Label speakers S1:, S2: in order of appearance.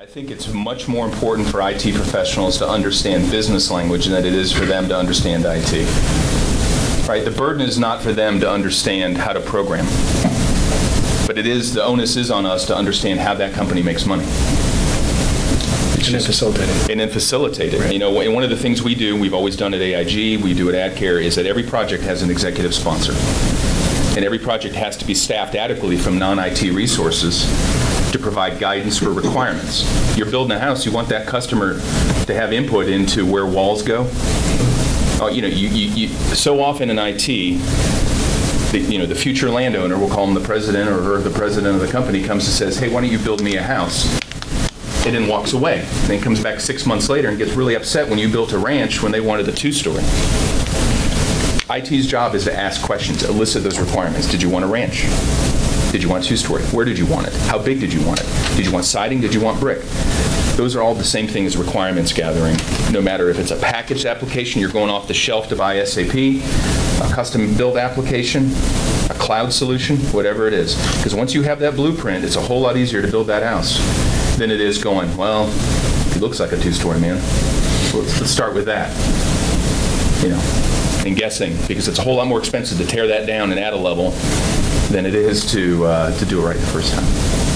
S1: I think it's much more important for IT professionals to understand business language than it is for them to understand IT. Right? The burden is not for them to understand how to program. But it is, the onus is on us to understand how that company makes money.
S2: And then facilitate it.
S1: and then facilitate it. You know, and one of the things we do, we've always done at AIG, we do at AdCare, is that every project has an executive sponsor. And every project has to be staffed adequately from non-IT resources to provide guidance for requirements. You're building a house, you want that customer to have input into where walls go. Uh, You know, you, you, you- so often in IT, the, you know, the future landowner, we'll call him the president or her, the president of the company, comes and says, hey, why don't you build me a house? and then walks away. Then comes back six months later and gets really upset when you built a ranch when they wanted a two-story. IT's job is to ask questions, elicit those requirements. Did you want a ranch? Did you want two-story? Where did you want it? How big did you want it? Did you want siding? Did you want brick? Those are all the same thing as requirements gathering, no matter if it's a packaged application, you're going off the shelf to buy SAP, a custom-built application, a cloud solution, whatever it is. Because once you have that blueprint, it's a whole lot easier to build that house than it is going, well, he looks like a two-story man. So Let's, let's start with that, you know, and guessing, because it's a whole lot more expensive to tear that down and add a level than it is to, uh, to do it right the first time.